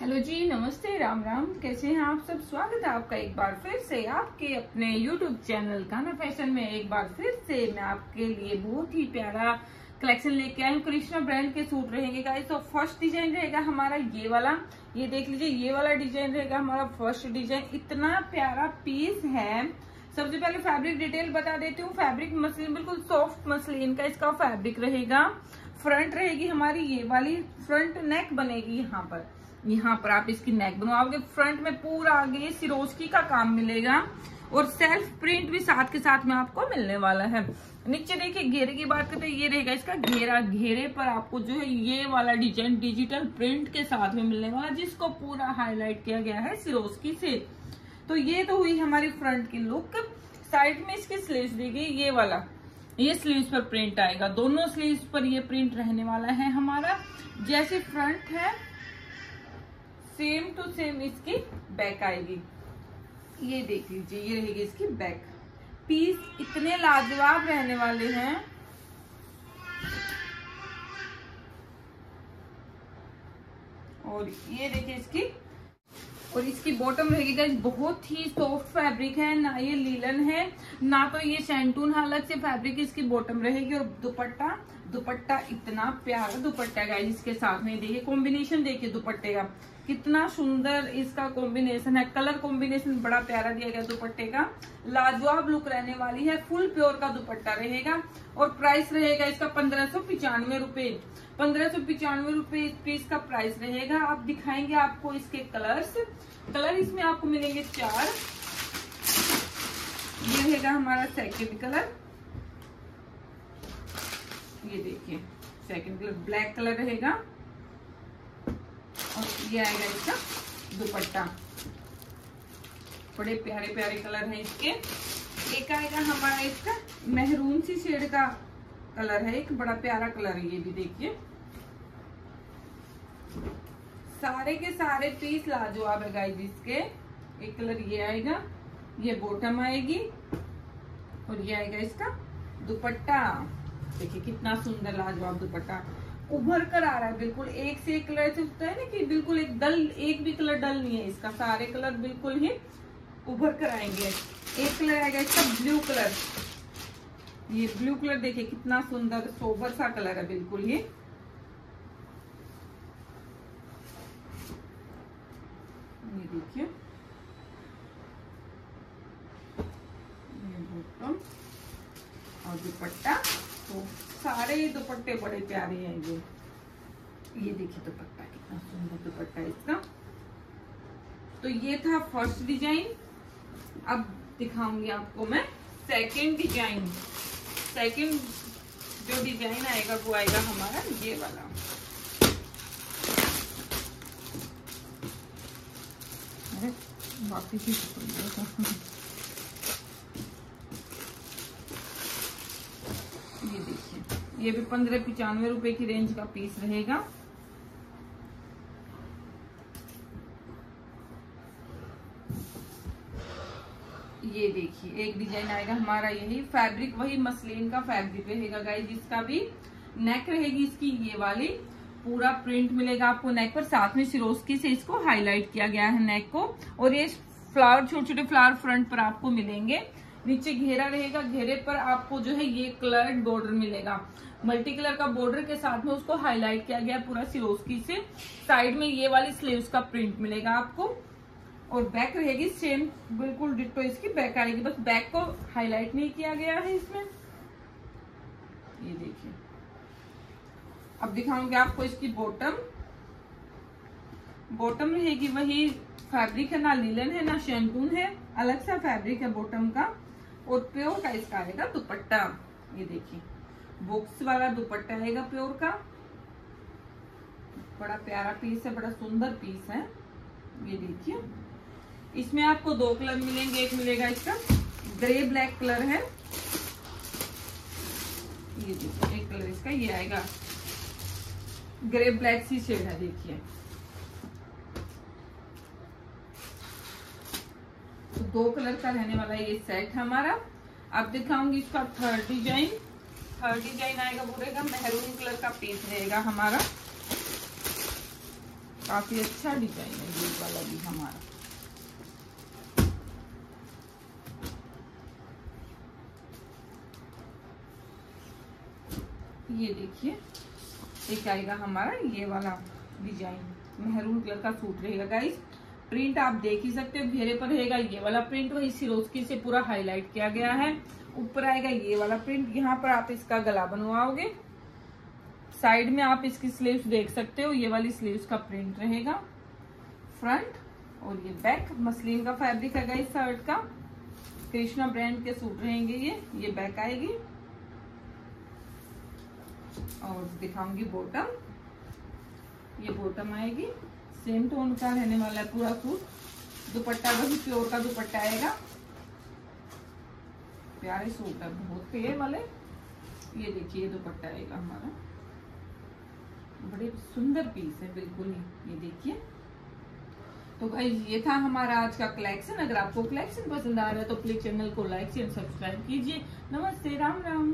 Hello जी, नमस्ते, राम राम। कैसे हैं आप सब? स्वागत है आपका एक बार फिर से आपके अपने यूट्यूब चैनल काना फ़ैशन में। एक बार फिर से मैं आपके लिए बहुत ही प्यारा कलेक्शन लेके आई हूँ। कृष्णा ब्रांड के सूट रहेंगे गाइस तो फ़र्स्ट डिज़ाइन रहेगा हमारा ये वाला। ये देख लीजिए, ये वाला डिज़ाइन रहेगा हमारा फ़र्स्ट डिज़ाइन इतना प्यारा पीस है। सबसे पहले फैब्रिक डिटेल बता देती हूँ। फैब्रिक मसलिन बिल्कुल सॉफ्ट मसलिन का इसका फैब्रिक रहेगा। फ्रंट रहेगी हमारी ये वाली। फ्रंट नेक बनेगी यहाँ पर। यहाँ पर आप इसकी नेक बनवाओगे। फ्रंट में पूरा आगे सिरोस्की का काम मिलेगा और सेल्फ प्रिंट भी साथ के साथ में आपको मिलने वाला है। नीचे देखिए, घेरे की बात करते हैं ये रहेगा इसका घेरा। घेरे पर आपको जो है ये वाला डिज़ाइन डिजिटल प्रिंट के साथ में मिलने वाला, जिसको पूरा हाईलाइट किया गया है सिरोस्की से। तो ये तो हुई हमारी फ्रंट की लुक साइड में इसकी स्लीव दी गई ये वाला। ये स्लीव पर प्रिंट आएगा। दोनों स्लीव पर ये प्रिंट रहने वाला है हमारा। जैसे फ्रंट है सेम टू सेम इसकी बैक आएगी। ये देख लीजिए, ये रहेगी इसकी बैक पीस इतने लाजवाब रहने वाले हैं। और ये देखिए इसकी, और इसकी बॉटम रहेगी। गाइस बहुत ही सॉफ्ट फैब्रिक है, ना ये लीलन है, ना तो ये सेंटून हालत से फैब्रिक इसकी बॉटम रहेगी। और दुपट्टा दुपट्टा इतना प्यारा दुपट्टा गाइस इसके साथ में। देखिए कॉम्बिनेशन देखिए दुपट्टे का। कितना सुंदर इसका कॉम्बिनेशन है। कलर कॉम्बिनेशन बड़ा प्यारा दिया गया दुपट्टे का। लाजवाब लुक रहने वाली है। फुल प्योर का दुपट्टा रहेगा। और प्राइस रहेगा इसका पंद्रह सौ पिचानवे रूपए। पंद्रह सौ पिचानवे रूपए पीस का प्राइस रहेगा। आप दिखाएँगे आपको इसके कलर्स कलर इसमें आपको मिलेंगे चार। ये रहेगा हमारा सेकेंड कलर ये देखिए सेकेंड कलर ब्लैक कलर रहेगा। ये आएगा इसका दुपट्टा। बड़े प्यारे प्यारे कलर हैं इसके। एक आएगा हमारा इसका मेहरून सी शेड का कलर है, एक बड़ा प्यारा कलर है, ये भी देखिए। सारे के सारे पीस लाजवाब है गाइस इसके। एक कलर ये आएगा, ये बॉटम आएगी, और ये आएगा इसका दुपट्टा। देखिए कितना सुंदर लाजवाब दुपट्टा। उभर कर आ रहा है, बिल्कुल एक से एक कलर से होता है ना कि बिल्कुल एक डल, एक भी कलर डल नहीं है इसका, सारे कलर बिल्कुल ही उभर कर आएँगे। एक कलर आएगा इसका ब्लू कलर। ये ब्लू कलर देखिए, कितना सुंदर सोबर सा कलर है बिल्कुल ही। ये देखिए। ये और दुपट्टा। तो सारे दुपट्टे बड़े प्यारे हैं ये। ये देखिए दुपट्टा कितना सुंदर दुपट्टा इसका। तो ये था फ़र्स्ट डिज़ाइन अब दिखाऊँगी आपको मैं सेकंड डिज़ाइन सेकंड जो डिज़ाइन आएगा, वो आएगा हमारा ये वाला। अरे, वापिस ही ये देखिए ये भी पंद्रह पिचानवे रुपए की रेंज का पीस रहेगा। ये देखिए, एक डिज़ाइन आएगा हमारा यही। फैब्रिक वही मसलिन का फैब्रिक रहेगा गाइस जिसका भी नेक रहेगी इसकी, ये वाली। पूरा प्रिंट मिलेगा आपको नेक पर। साथ में सिरोस्की से इसको हाईलाइट किया गया है नेक को। और ये फ्लावर छोटे छोटे फ्लावर फ्रंट पर आपको मिलेंगे। नीचे घेरा रहेगा, घेरे पर आपको जो है ये कलर बॉर्डर मिलेगा। मल्टी कलर का बॉर्डर के साथ में उसको हाईलाइट किया गया पूरा सिरोस्की से। साइड में ये वाली स्लीव्स का प्रिंट मिलेगा आपको। और बैक रहेगी सेम बिल्कुल डिट्टो इसकी बैक आएगी। बस बैक को हाईलाइट नहीं किया गया है इसमें। ये देखिए। अब दिखाऊँगी आपको इसकी बॉटम बॉटम रहेगी वही फैब्रिक है, ना लीलन है, ना शैंटून है। अलग सा फैब्रिक है बॉटम का। और प्योर का इसका आएगा दुपट्टा। ये देखिए बुक्स वाला दुपट्टा आएगा प्योर का। बड़ा प्यारा पीस है, बड़ा सुंदर पीस है। ये देखिए, इसमें आपको दो कलर मिलेंगे, एक मिलेगा इसका। ग्रे ब्लैक कलर है। ये देखिए, एक कलर इसका, ये आएगा। ग्रे ब्लैक सी शेड है, देखिए। तो दो कलर का रहने वाला ये सेट हमारा। अब दिखाऊँगी इसका थर्ड डिज़ाइन थर्ड डिज़ाइन आएगा वो रहेगा मेहरून कलर का पीस रहेगा हमारा। काफ़ी अच्छा डिज़ाइन है ये वाला भी हमारा। ये देखिए, एक आएगा हमारा ये वाला डिज़ाइन मेहरून कलर का सूट रहेगा गाइस प्रिंट आप देख ही सकते हो, घेरे पर रहेगा ये वाला प्रिंट, वही सिरोस्की से पूरा हाईलाइट किया गया है। ऊपर आएगा ये वाला प्रिंट, यहाँ पर आप इसका गला बनवाओगे। साइड में आप इसकी स्लीव्स देख सकते हो, ये वाली स्लीव्स का प्रिंट रहेगा। फ्रंट और ये बैक मसलिन का फैब्रिक है इस शर्ट का। कृष्णा ब्रांड के सूट रहेंगे ये ये बैक आएगी। और दिखाऊँगी बॉटम ये बॉटम आएगी। सेम टोन का रहने वाला है पूरा सूट। दुपट्टा वही प्योर का दुपट्टा आएगा। प्यारे सूट है, बहुत प्यारे वाले। ये देखिए दुपट्टा आएगा हमारा। बड़े सुंदर पीस है, बिल्कुल ही ये देखिए। तो भाई, ये था हमारा आज का कलेक्शन अगर आपको कलेक्शन पसंद आ रहा है तो प्लीज़ चैनल को लाइक शेयर सब्सक्राइब कीजिए। नमस्ते, राम राम।